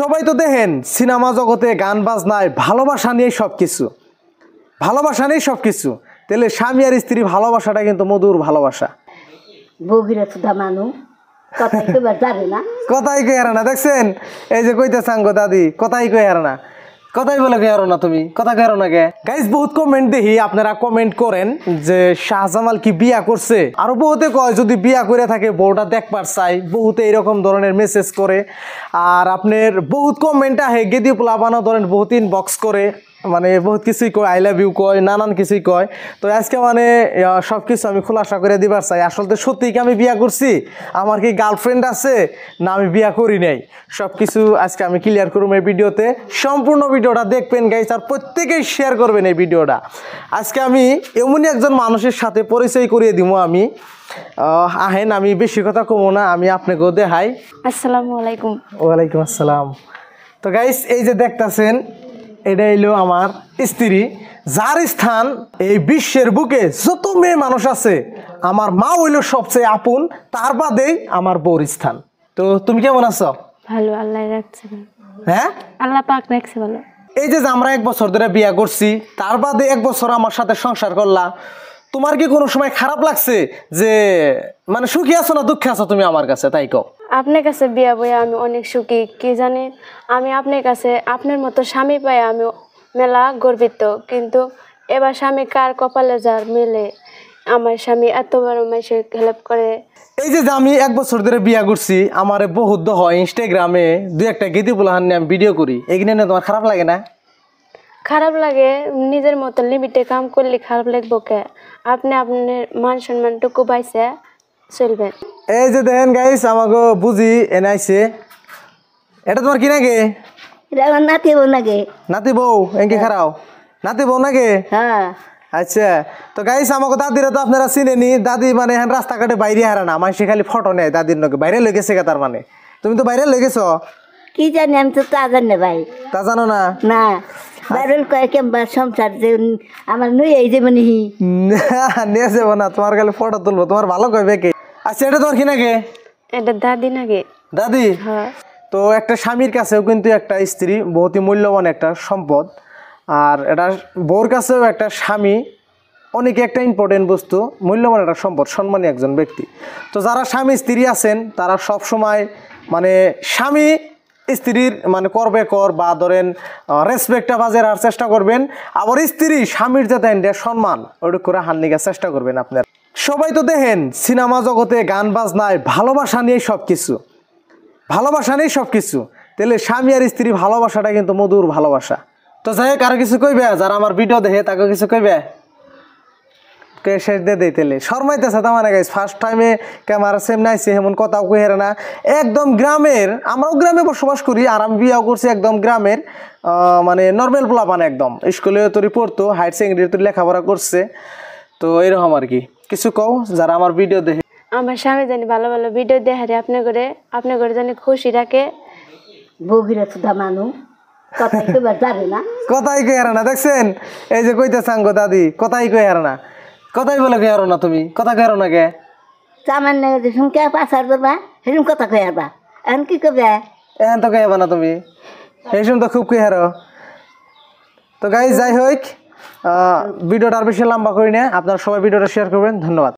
সবাই তো দেখেন সিনেমা জগতে গান বাজনায় ভালোবাসা নিয়ে সব কিছু ভালোবাসা নিয়ে সব কিছু তাহলে স্বামী আর স্ত্রী ভালোবাসাটা কিন্তু মধুর ভালোবাসা। সুধা মানু। কথাই কই হারা না। দেখছেন? এই যে কইতে সাঙ্গ দাদি কথাই কই হারা না। কথাই বলে হারো না তুমি? কথা কই না কে? গাইজ বহুত কমেন্ট দেখি, আপনারা কমেন্ট করেন যে শাহজামাল কি বিয়া করছে? আরও বহুতে কয়, যদি বিয়া করে থাকে, বউটা দেখবার চাই। বহুতে এরকম ধরনের মেসেজ করে। আর আপনার বহুত কমেন্ট আহে গেদি পোলাপানা ধরেন বহুত ইনবক্স করে। মানে বহুত কিছুই কয় আই লাভ ইউ কয়, নানান কিছুই কয়। তো আজকে মানে সব কিছু আমি খোলাসা করে দিবার চাই। আসলে সত্যি কি আমি বিয়া করছি? আমার কি গার্লফ্রেন্ড আছে? না, আমি বিয়া করি নাই। সব কিছু আজকে আমি ক্লিয়ার করব এই ভিডিওতে। সম্পূর্ণ ভিডিওটা দেখবেন গাইস আর প্রত্যেকেই শেয়ার করবেন এই ভিডিওটা। আজকে আমি এমনই একজন মানুষের সাথে পরিচয় করিয়ে দিব আমি। আহ, আহেন আমি বেশি কথা কমো না আমি আপনাকেও দেখাই। আসসালামু আলাইকুম। ওয়ালাইকুম আসসালাম। তো গাইস এই যে দেখতাছেন এটা হইল আমার স্ত্রী। যার স্থান এই বিশ্বের বুকে যত মেয়ে মানুষ আছে আমার মা হইল সবচেয়ে আপন তার বাদেই আমার বউর স্থান। তো তুমি কেমন আছো? ভালো আল্লাহ রাখছে হ্যাঁ? আল্লাহ পাক রাখছে ভালো। এই যে আমরা এক বছর ধরে বিয়া করছি তার বাদে এক বছর আমার সাথে সংসার করলা তোমার কি কোনো সময় খারাপ লাগছে যে মানে সুখী আছো না দুঃখে আছো তুমি আমার কাছে তাই কও? আপনার কাছে বিয়া বইয়া আমি অনেক সুখী কি জানি? আমি আপনার কাছে আপনার মতো স্বামী পাই আমি মেলা গর্বিত কিন্তু এবার স্বামী কার কপালে যার মেলে? আমার স্বামী এত বড় মাসে হেল্প করে। এই যে যে আমি এক বছর ধরে বিয়া করছি আমার বহুত হয় ইনস্টাগ্রামে দুই একটা গীতি পোলাহান নিয়ে আমি ভিডিও করি। এগুলো নিয়ে তোমার খারাপ লাগে না? খারাপ লাগে নিজের মতো লিমিটে কাম করলে খারাপ লাগবো কে? আপনি আপনার মান সম্মানটুকু পাইছে চলবেন এই যে দেখেন গাইস আমাকে বুঝি এনাইছে এটা তোমার কি নাকি? এটা আমার নাতি বউ নাকি। নাতি বউ এঙ্কি খারাও। নাতি বউ নাকি? হ্যাঁ। আচ্ছা তো গাইস আমাকে দাদিরা তো আপনারা চিনেনি। দাদি মানে এখন রাস্তাঘাটে বাইরে হারা না মানুষে খালি ফটো নেয় দাদির নকে বাইরে লই গেছে গা তার মানে। তুমি তো বাইরে লই গেছো? কি জানি আমি তো তা জানি ভাই। তা জানো না? না বাইরের কয় কেমবা সংসার যে আমার নই এই যে মানে হি নিয়ে যাব না তোমার খালি ফটো তুলবো তোমার ভালো কইবে কে? আচ্ছা এটা তোমার কি নাকি এটা দাদি নাকি দাদি? হ্যাঁ। তো একটা স্বামীর কাছেও কিন্তু একটা স্ত্রী বহুতই মূল্যবান একটা সম্পদ। আর এটা বউর কাছেও একটা স্বামী, অনেকে একটা ইম্পর্টেন্ট বস্তু, মূল্যবান একটা সম্পদ, সম্মানী একজন ব্যক্তি। তো যারা স্বামী, স্ত্রী আছেন, তারা সব সময় মানে স্বামী, স্ত্রীর মানে করবে কর বা ধরেন রেসপেক্টটা বাজে রাখার চেষ্টা করবেন, আবার স্ত্রী স্বামীর যাতে এন্ডে সম্মান ওটা করে হান্নিকার চেষ্টা করবেন আপনার। সবাই তো দেখেন, সিনেমা জগতে গান বাজনায় ভালোবাসা নিয়ে সব কিছু ভালোবাসা নেই সব কিছু তাহলে স্বামী আর স্ত্রী ভালোবাসাটা কিন্তু মধুর ভালোবাসা। তো যাই কারও কিছু কইবে? যারা আমার ভিডিও দেখে তাকে কিছু কইবে? কে শেষ দিয়ে দেই তেলে শর্মাইতেছে তার মানে গাইস ফার্স্ট টাইমে ক্যামেরা সেম নাইছে এমন কথাও কই হেরে না। একদম গ্রামের আমরাও গ্রামে বসবাস করি আর আমি বিয়াও করছি একদম গ্রামের মানে নর্মাল পোলাপান একদম। স্কুলে তৈরি পড়তো হায়ার সেকেন্ডারি তৈরি লেখাপড়া করছে। তো এরকম আর কি। কিছু কও যারা আমার ভিডিও দেখে আমার স্বামী জানি ভালো ভালো ভিডিও দেখারে আপনি করে আপনি করে জানি খুশি রাখে বউগিরা সুধা মানু কথাই কই হারা না। দেখছেন? এই যে কইতে সাঙ্গ দাদি কথাই কই হারা না। কথাই বলে কই হারো না তুমি কথা কই হারো না কে? চামান নেগে যে শুনকে পাসার দেবা সেরকম কথা কই আরবা এখন কি কবে এখন তো কই না তুমি। এই তো খুব কই হারো তো গাইজ যাই হোক আহ, ভিডিওটা আর বেশি লম্বা করি না। আপনারা সবাই ভিডিওটা শেয়ার করবেন। ধন্যবাদ।